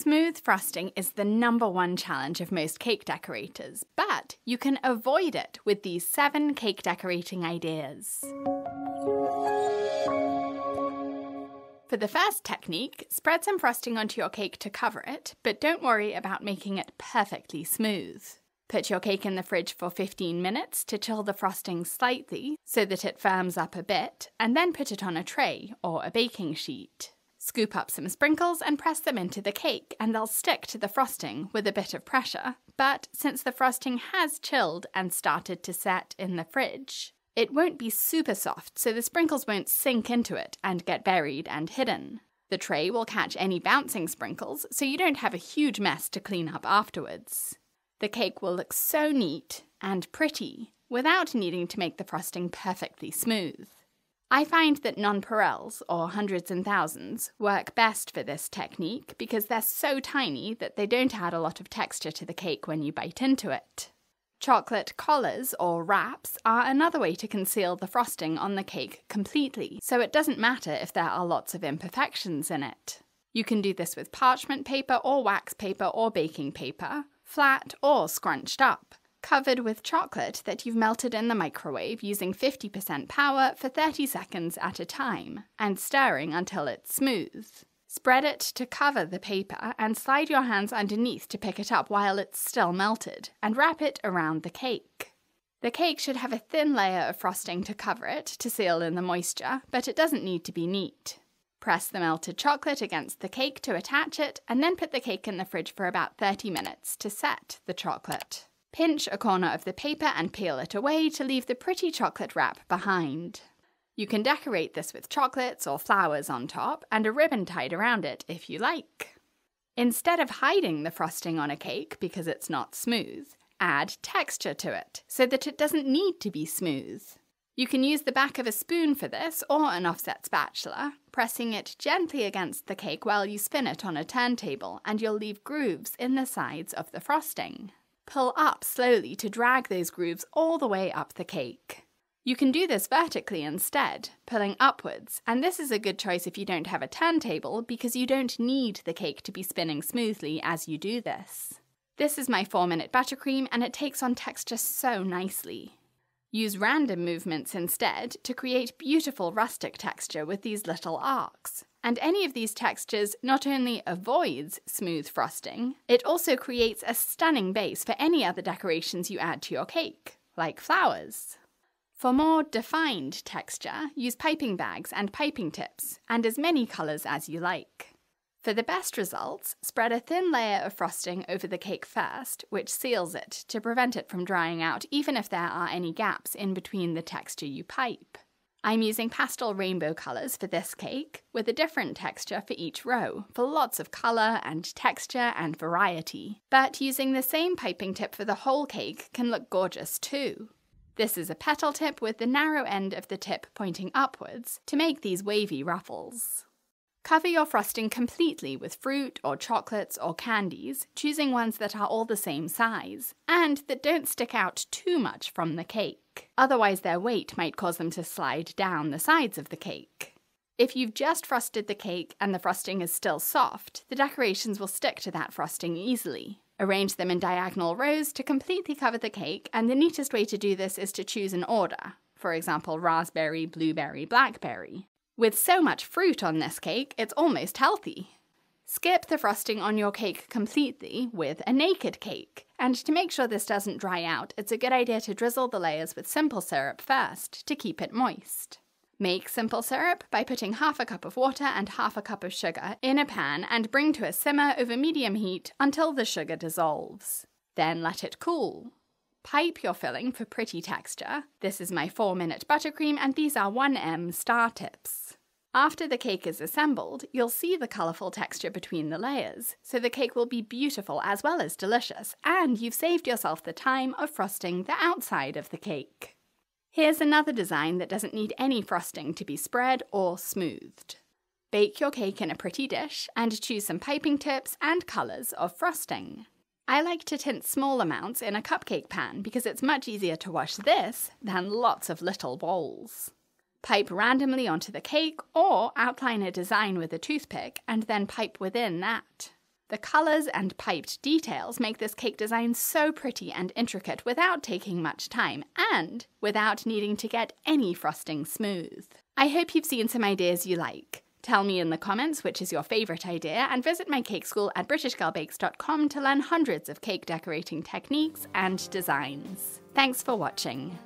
Smooth frosting is the number one challenge of most cake decorators, but you can avoid it with these seven cake decorating ideas. For the first technique, spread some frosting onto your cake to cover it, but don't worry about making it perfectly smooth. Put your cake in the fridge for 15 minutes to chill the frosting slightly so that it firms up a bit, and then put it on a tray or a baking sheet. Scoop up some sprinkles and press them into the cake, and they'll stick to the frosting with a bit of pressure. But since the frosting has chilled and started to set in the fridge, it won't be super soft, so the sprinkles won't sink into it and get buried and hidden. The tray will catch any bouncing sprinkles, so you don't have a huge mess to clean up afterwards. The cake will look so neat and pretty without needing to make the frosting perfectly smooth. I find that nonpareils, or hundreds and thousands, work best for this technique because they're so tiny that they don't add a lot of texture to the cake when you bite into it. Chocolate collars or wraps are another way to conceal the frosting on the cake completely, so it doesn't matter if there are lots of imperfections in it. You can do this with parchment paper or wax paper or baking paper, flat or scrunched up covered with chocolate that you've melted in the microwave using 50% power for 30 seconds at a time, and stirring until it's smooth. Spread it to cover the paper and slide your hands underneath to pick it up while it's still melted, and wrap it around the cake. The cake should have a thin layer of frosting to cover it to seal in the moisture, but it doesn't need to be neat. Press the melted chocolate against the cake to attach it, and then put the cake in the fridge for about 30 minutes to set the chocolate. Pinch a corner of the paper and peel it away to leave the pretty chocolate wrap behind. You can decorate this with chocolates or flowers on top and a ribbon tied around it if you like. Instead of hiding the frosting on a cake because it's not smooth, add texture to it so that it doesn't need to be smooth. You can use the back of a spoon for this or an offset spatula, pressing it gently against the cake while you spin it on a turntable, and you'll leave grooves in the sides of the frosting. Pull up slowly to drag those grooves all the way up the cake. You can do this vertically instead, pulling upwards, and this is a good choice if you don't have a turntable because you don't need the cake to be spinning smoothly as you do this. This is my 4 minute buttercream and it takes on texture so nicely. Use random movements instead to create beautiful rustic texture with these little arcs. And any of these textures not only avoids smooth frosting, it also creates a stunning base for any other decorations you add to your cake, like flowers. For more defined texture, use piping bags and piping tips, and as many colours as you like. For the best results, spread a thin layer of frosting over the cake first, which seals it to prevent it from drying out even if there are any gaps in between the texture you pipe. I'm using pastel rainbow colours for this cake, with a different texture for each row, for lots of colour and texture and variety. But using the same piping tip for the whole cake can look gorgeous too. This is a petal tip with the narrow end of the tip pointing upwards to make these wavy ruffles. Cover your frosting completely with fruit or chocolates or candies, choosing ones that are all the same size, and that don't stick out too much from the cake. Otherwise, their weight might cause them to slide down the sides of the cake. If you've just frosted the cake and the frosting is still soft, the decorations will stick to that frosting easily. Arrange them in diagonal rows to completely cover the cake, and the neatest way to do this is to choose an order. For example, raspberry, blueberry, blackberry. With so much fruit on this cake, it's almost healthy. Skip the frosting on your cake completely with a naked cake. And to make sure this doesn't dry out, it's a good idea to drizzle the layers with simple syrup first to keep it moist. Make simple syrup by putting half a cup of water and half a cup of sugar in a pan and bring to a simmer over medium heat until the sugar dissolves. Then let it cool. Pipe your filling for pretty texture. This is my 4 minute buttercream and these are 1M star tips. After the cake is assembled, you'll see the colourful texture between the layers, so the cake will be beautiful as well as delicious, and you've saved yourself the time of frosting the outside of the cake. Here's another design that doesn't need any frosting to be spread or smoothed. Bake your cake in a pretty dish and choose some piping tips and colours of frosting. I like to tint small amounts in a cupcake pan because it's much easier to wash this than lots of little bowls. Pipe randomly onto the cake or outline a design with a toothpick and then pipe within that. The colours and piped details make this cake design so pretty and intricate without taking much time and without needing to get any frosting smooth. I hope you've seen some ideas you like. Tell me in the comments which is your favourite idea and visit my cake school at britishgirlbakes.com to learn hundreds of cake decorating techniques and designs. Thanks for watching.